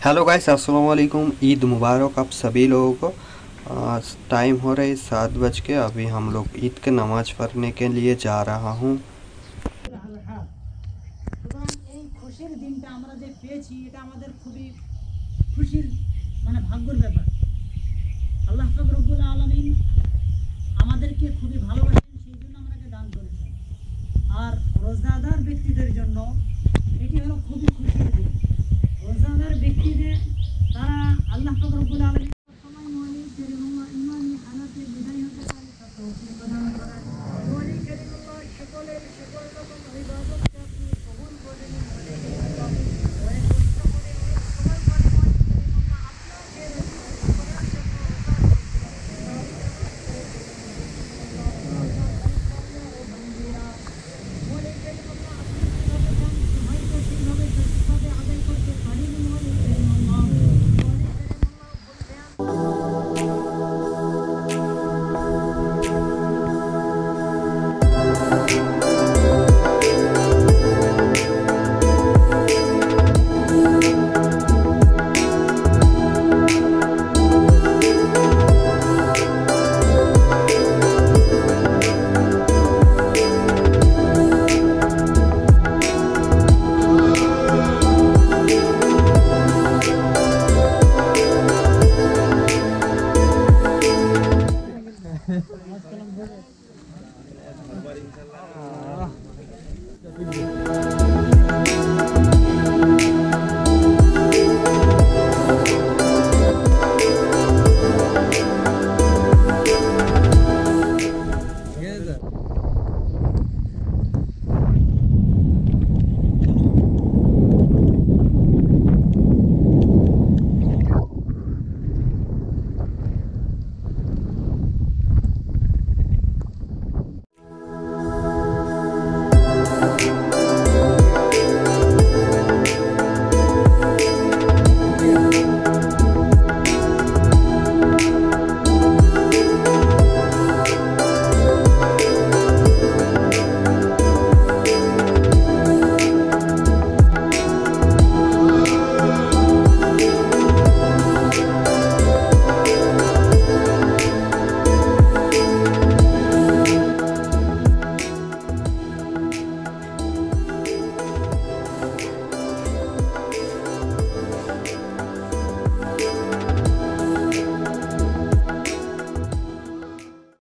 Hello guys अस्सलाम वालेकुम ईद मुबारक आप सभी लोगों को आज टाइम हो रहा है सात बज के अभी हम लोग ईद के नमाज पढ़ने के लिए जा रहा हूँ সুতরাং এই খুশির দিনটা আমরা যে পেয়েছি এটা আমাদের খুবই খুশির মানে ভাগ্যর ব্যাপার আল্লাহ রব্বুল আলমিন আমাদেরকে খুবই ভালোবাসেন সেই জন্য আমাকে দান করেছেন আর রোজাদার ব্যক্তিদের জন্য अल्लाह फकरुल आलमीन समय मोनी करीमुल्लाह ইমানি হালাতে বিদায় হতে পারে তৌফিক প্রদান করেন মোনি করিমুল্লাহ সকলের সকল রকম ইবাদত Together.